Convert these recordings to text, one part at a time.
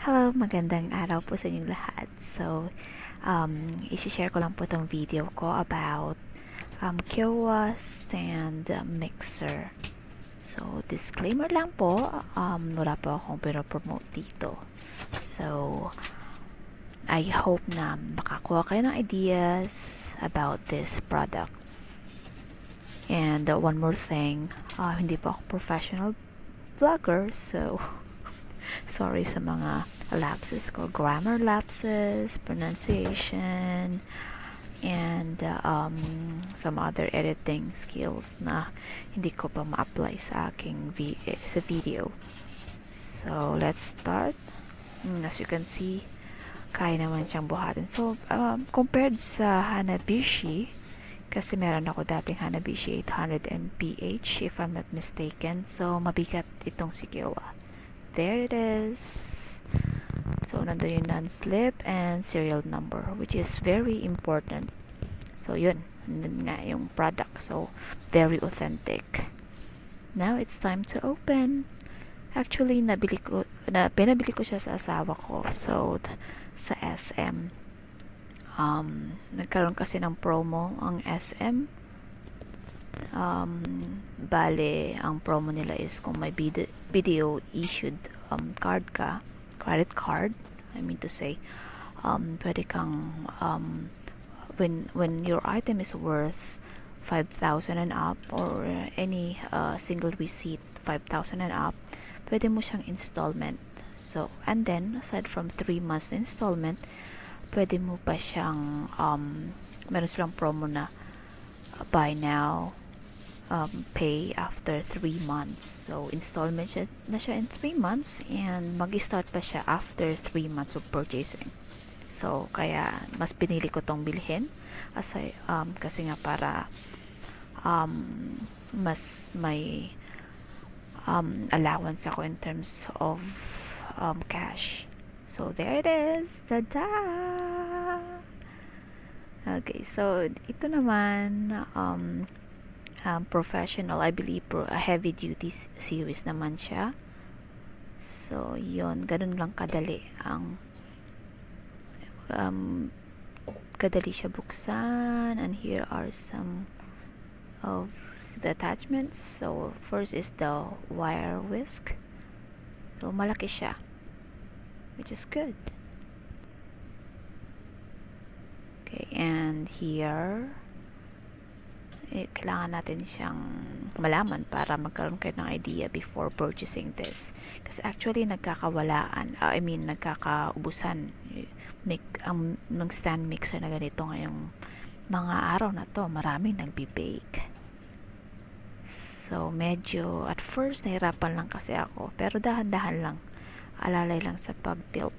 Hello, magandang araw po sa inyong lahat. So, um, isi-share ko lang po itong video ko about um, Kiowa stand mixer. So, disclaimer lang po, um, wala po akong pero-promote dito. So, I hope na makakuha kayo ng ideas about this product. And uh, one more thing, uh, hindi po ako professional vlogger, so sorry sa mga lapses ko, grammar lapses, pronunciation, and uh, um, some other editing skills na hindi ko pa ma-apply sa aking vi sa video. So, let's start. Mm, as you can see, kaya naman siyang buhatin. So, um, compared sa Hanabishi, kasi meron ako dating Hanabishi 800 mph if I'm not mistaken. So, mabigat itong si Kiowa. There it is. So, nandun yung non-slip and serial number which is very important. So, yun. Nandun nga yung product. So, very authentic. Now, it's time to open. Actually, nabili ko, na, pinabili ko siya sa asawa ko. So, sa SM um, nagkaroon kasi ng promo ang SM um, bale ang promo nila is kung may video, issued um, card ka credit card I mean to say um, pwede kang um, when, when your item is worth 5,000 and up or any uh, single receipt 5,000 and up pwede mo siyang installment. So and then aside from 3 months installment pwede mo pa siyang um, meron silang promo na uh, buy now um, pay after 3 months so installment siya, na siya in 3 months and mag-start pa siya after 3 months of purchasing so kaya mas pinili ko tong bilhin asay, um, kasi nga para um, mas may um, allowance ako in terms of um, cash So, there it is. Tada! Okay, so, ito naman, um, um, professional, I believe, pro, a heavy duty series naman siya. So, yon ganun lang kadali ang um, kadali siya buksan and here are some of the attachments. So, first is the wire whisk. So, malaki siya which is good. Okay, and here, eh, kailangan natin siyang malaman para magkaroon kayo ng idea before purchasing this. Kasi actually, nagkakawalaan, uh, I mean, nagkakaubusan make, ang um, ng stand mixer na ganito ngayong mga araw na to, maraming nagbi-bake. So, medyo, at first, nahirapan lang kasi ako. Pero dahan-dahan lang alalay lang sa pag-tilt.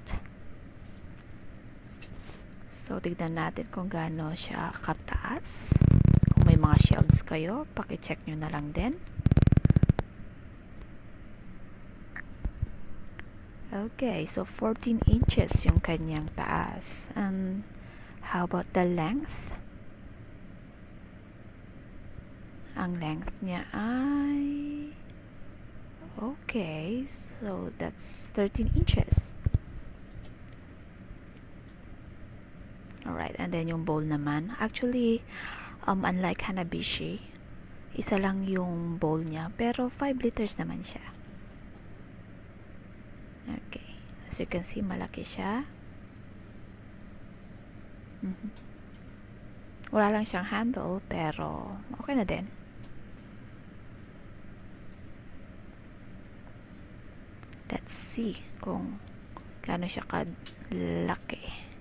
So, tignan natin kung gaano siya kataas. Mga shelves kayo, paki-check nyo na lang din. Okay, so 14 inches yung kanyang taas. And how about the length? Ang length niya ay Okay, so that's 13 inches. Alright, and then yung bowl naman. Actually, um, unlike Hanabishi, isa lang yung bowl niya. Pero 5 liters naman siya. Okay. As you can see, malaki siya. Mm -hmm. Wala lang siyang handle, pero okay na din. let's see kung gaano siya kalaki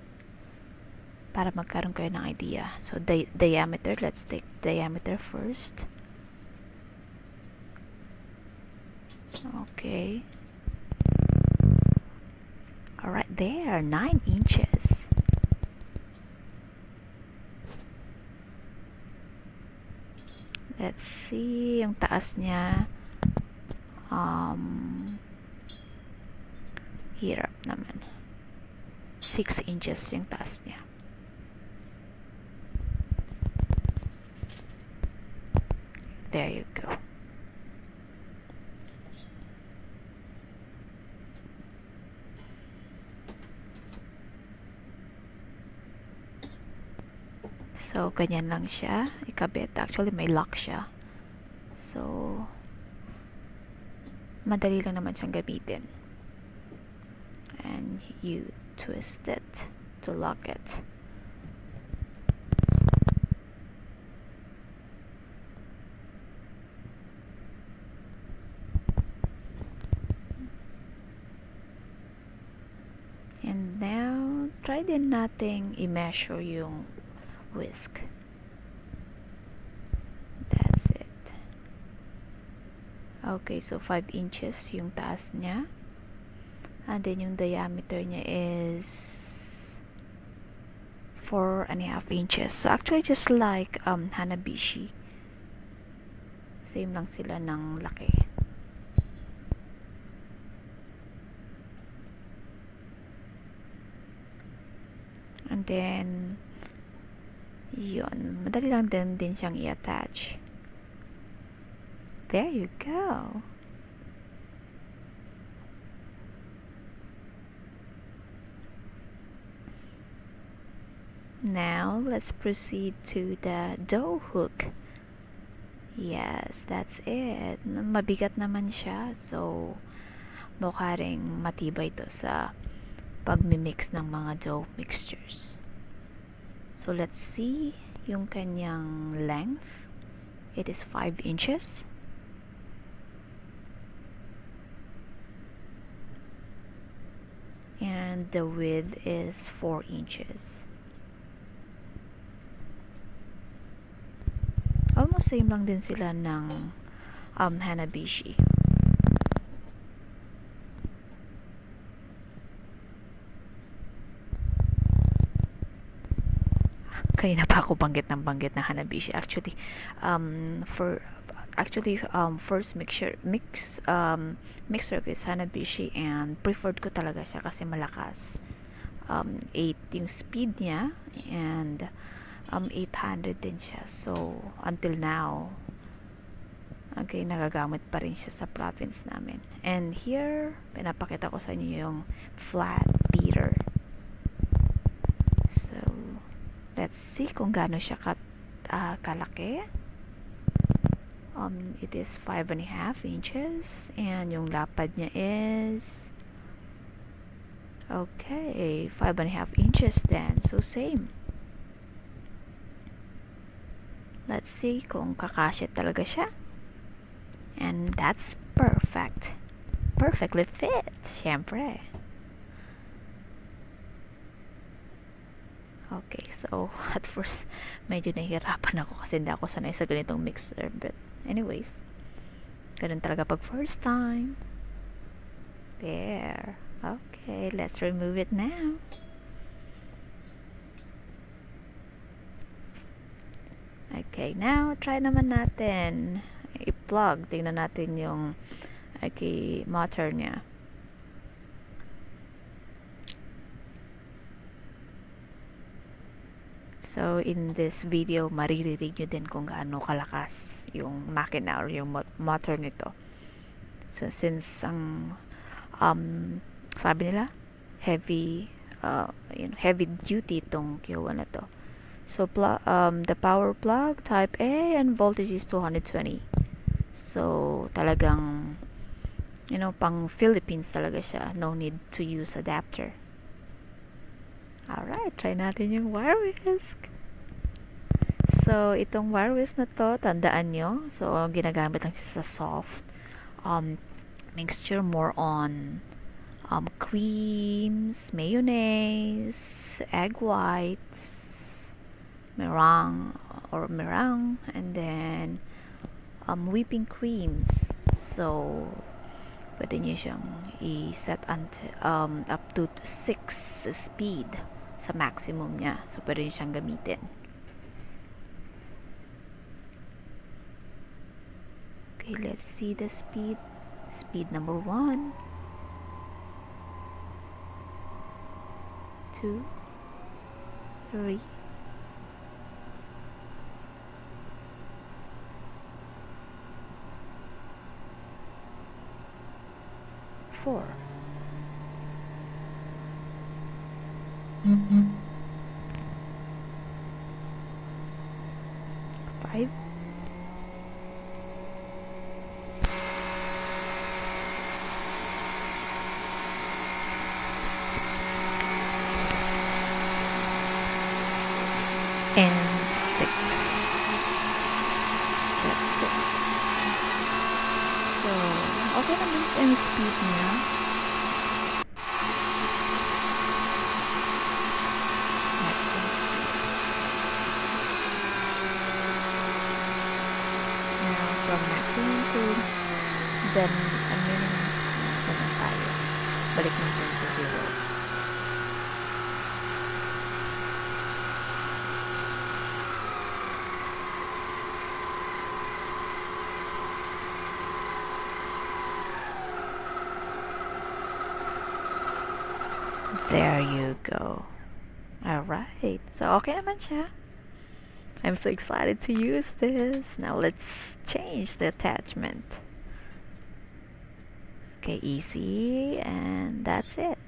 para magkaroon kayo ng idea. So di diameter let's take diameter first. Okay. Alright there 9 inches. Let's see yung taas niya um hirap naman. 6 inches yung taas niya There you go. So, ganyan lang siya. Ikabit. Actually, may lock siya. So, madali lang naman siyang gamitin. And you twist it to lock it. Try din nating i-measure yung whisk. That's it. Okay, so 5 inches yung taas niya. And then yung diameter niya is 4 and a half inches. So actually just like um, Hanabishi. Same lang sila ng laki. And then, yun. Madali lang din, din siyang i-attach. There you go. Now, let's proceed to the dough hook. Yes, that's it. Mabigat naman siya. So, mukha rin matibay to sa pagmimix ng mga dough mixtures. So, let's see yung kanyang length. It is 5 inches. And the width is 4 inches. Almost same lang din sila ng um, Hanabishi. Kanina pa ako banggit ng banggit ng Hanabishi. Actually, um, for actually um, first mixture mix um, mixer ko is Hanabishi and preferred ko talaga siya kasi malakas. Um, 8 yung speed niya and um, 800 din siya. So, until now, okay, nagagamit pa rin siya sa province namin. And here, pinapakita ko sa inyo yung flat beater. Let's see kung gaano siya uh, kalaki. Um, it is 5 and a half inches and yung lapad niya is okay, 5 and a half inches then. So, same. Let's see kung kakasya talaga siya. And that's perfect. Perfectly fit, syempre. Okay, so at first medyo nahihirapan ako kasi hindi ako sanay sa ganitong mixer. But anyways, ganun talaga pag first time. There. Okay, let's remove it now. Okay, now try naman natin i-plug. Tingnan natin yung okay, motor niya. So, in this video, maririnig nyo din kung gaano kalakas yung makina or yung motor nito. So, since ang um, sabi nila, heavy uh, know, heavy duty itong Kiowa na to. So, um, the power plug type A and voltage is 220. So, talagang you know, pang Philippines talaga siya. No need to use adapter. Alright, try natin yung wire whisk. So, itong wire whisk na to, tandaan nyo. So, ginagamit lang siya sa soft um, mixture more on um, creams, mayonnaise, egg whites, meringue or meringue, and then um, whipping creams. So, pwede nyo siyang i-set um, up to 6 speed sa maximum niya. So, pwede siyang gamitin. Okay, let's see the speed. Speed number 1. 2 3 4 Five. And six. That's it. So, okay na dun in speed now. Then a minimum speed naman tayo. Balik natin sa zero. There you go. Alright. So, okay naman siya. I'm so excited to use this. Now, let's change the attachment. Okay, easy. And that's it.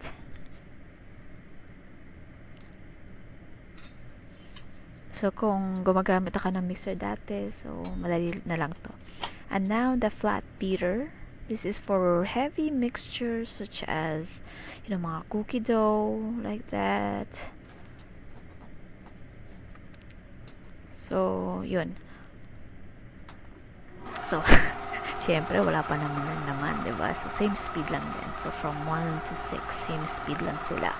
So, kung gumagamit ka ng mixer dati, so, madali na lang to. And now, the flat beater. This is for heavy mixtures such as, you know, mga cookie dough, like that. So, yun. So, syempre, wala pa naman naman, di ba? So, same speed lang din. So, from 1 to 6, same speed lang sila.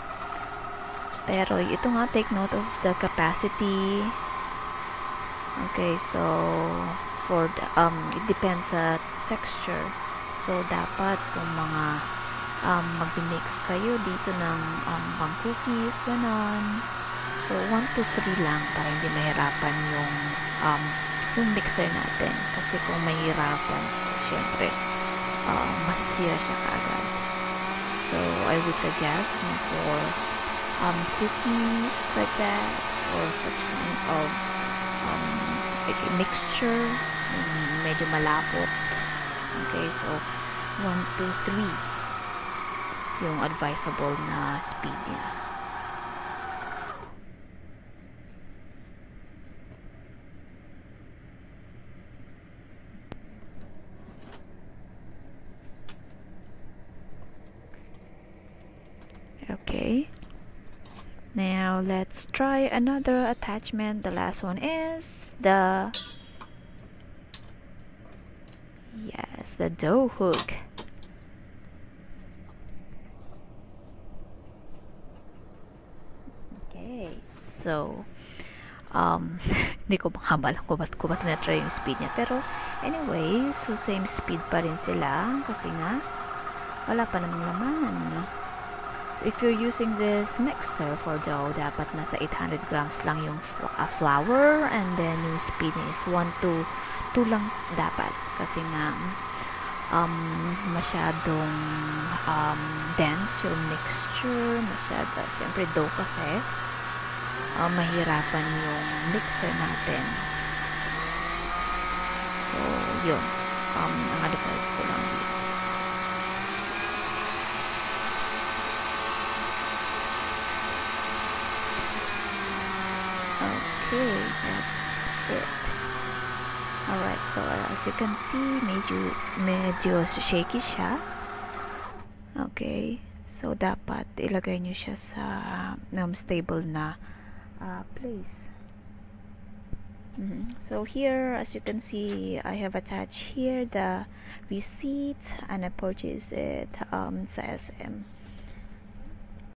Pero, ito nga, take note of the capacity. Okay, so, for the, um, it depends sa texture. So, dapat kung mga um, mag-mix kayo dito ng um, pang cookies, ganon. So, 1 to 3 lang para hindi mahirapan yung um, yung mixer natin. Kasi kung mahirapan, syempre, um, masisira siya kaagad. So, I would suggest na for um, cookies like that or such kind of um, like a mixture, medyo malapot. Okay, so 1 to 3 yung advisable na speed niya. Now let's try another attachment. The last one is the Yes, the dough hook. Okay, so um, hindi ko makabal ko ba't ko na-try yung speed niya. Pero, anyway, so same speed pa rin sila kasi nga, wala pa namang laman. If you're using this mixer for dough, dapat nasa 800 grams lang yung uh, flour and then yung niya is 1 to 2 lang dapat. Kasi nga um, masyadong um, dense yung mixture masyado, syempre dough kasi uh, mahirapan yung mixer natin. So yun. Um, ang advice ko lang dito okay that's it Alright, so uh, as you can see, medyo, medyo shaky siya. Okay, so dapat ilagay nyo siya sa um, stable na uh, place. Mm -hmm. So here, as you can see, I have attached here the receipt and I purchased it um, sa SM.